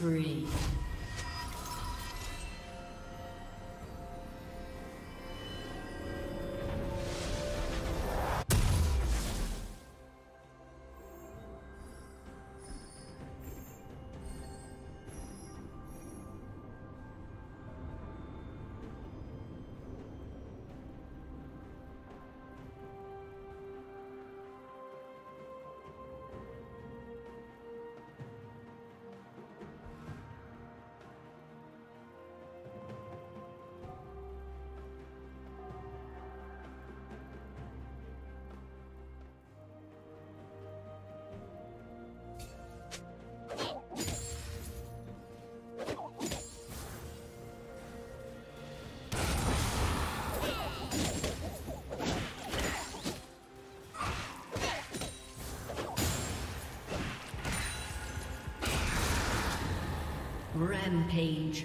Spree. Rampage.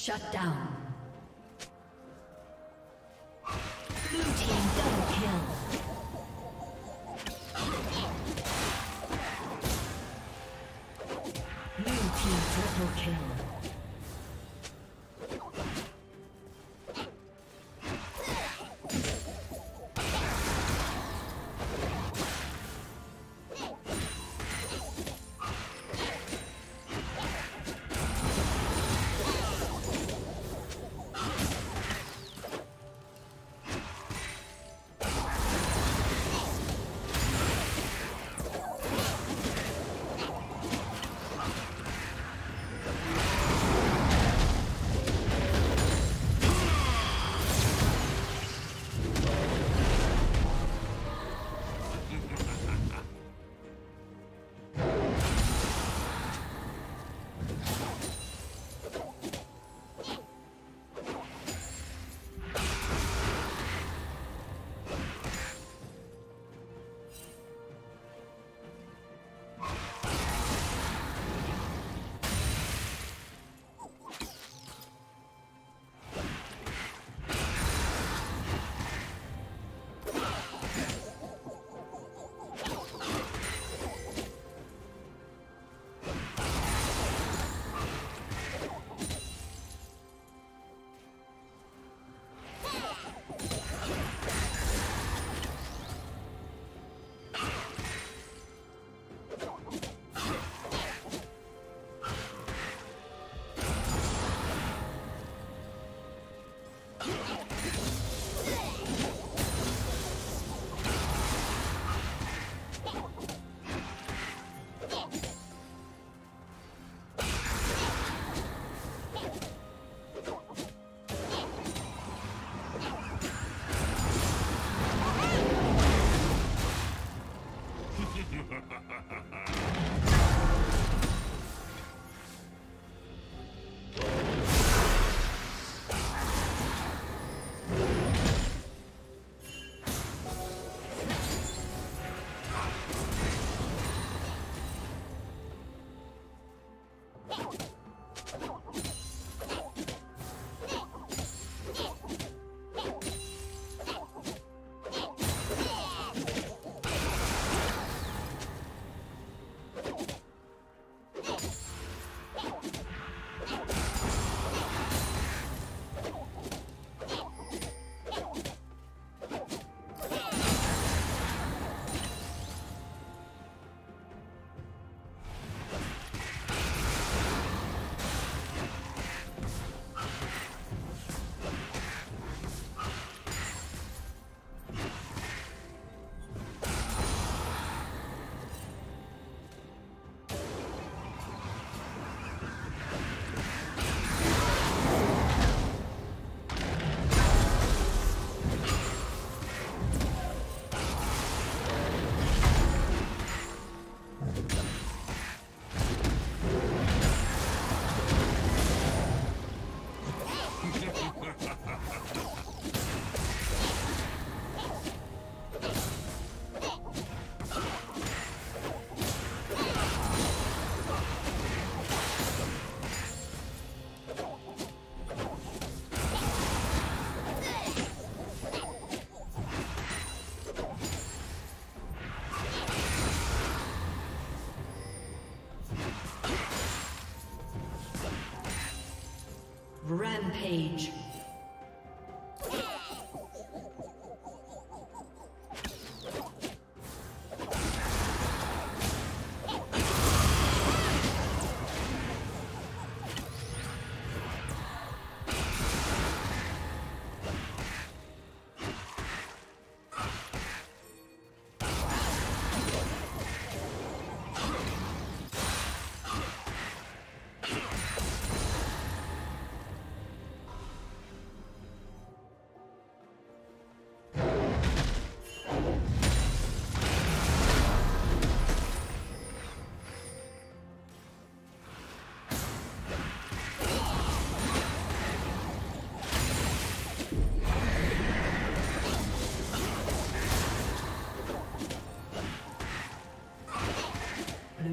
Shut down. Rampage.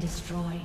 destroyed.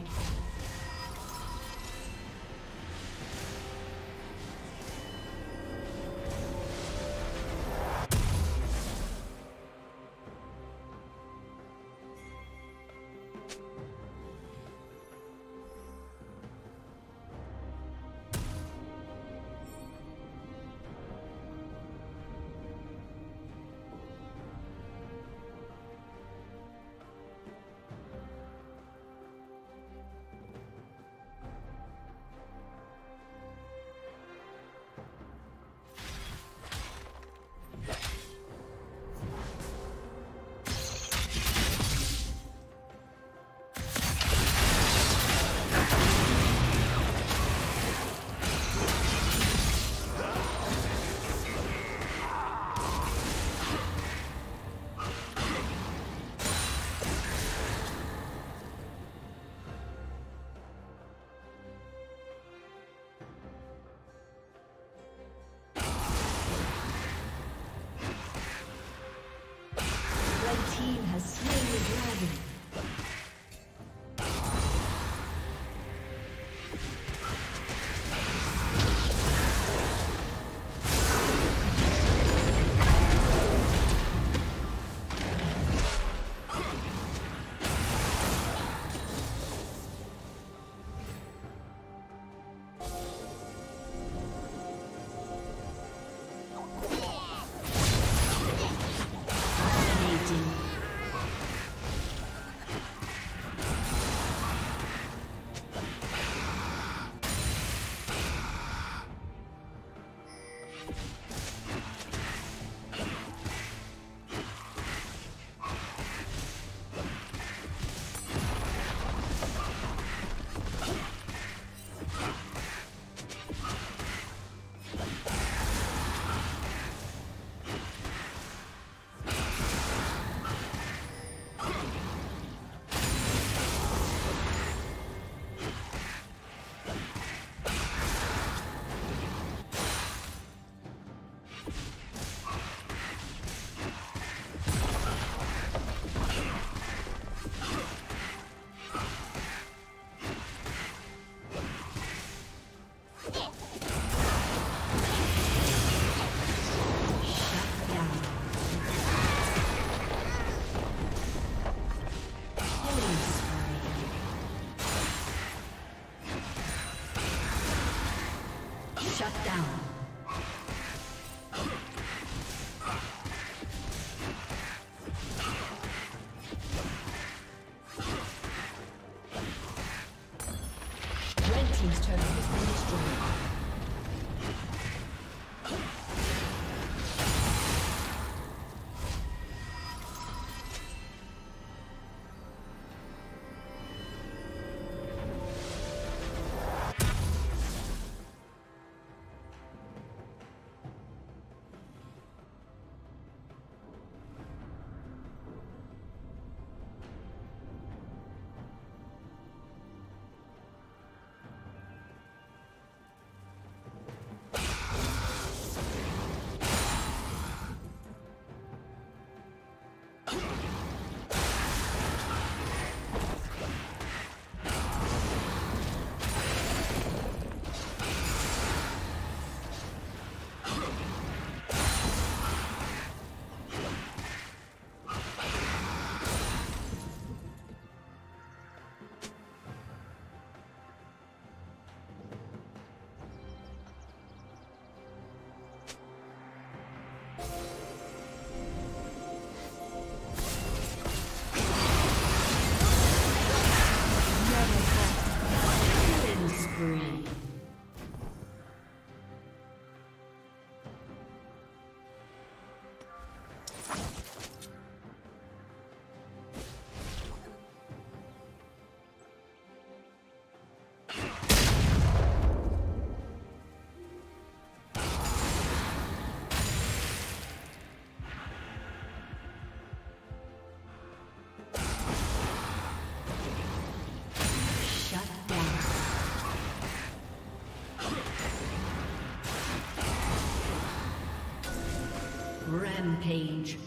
Rampage.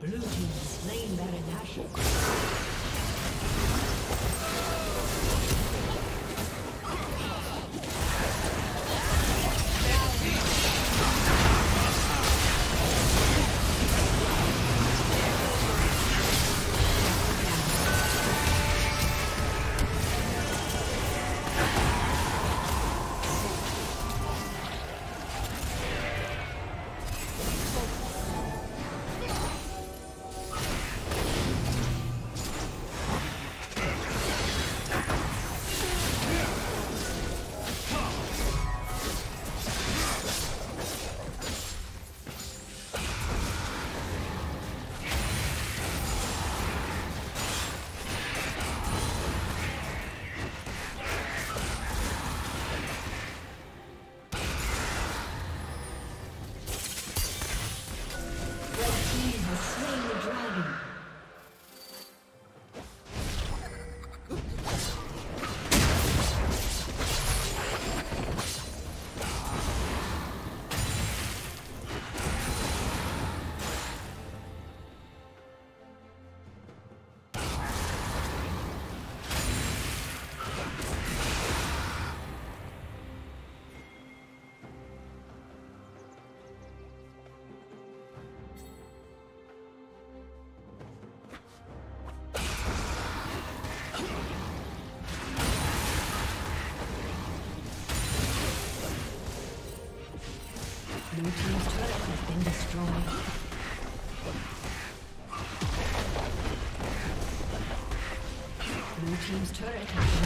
Blue team slain Baron Nashor. Team's turret has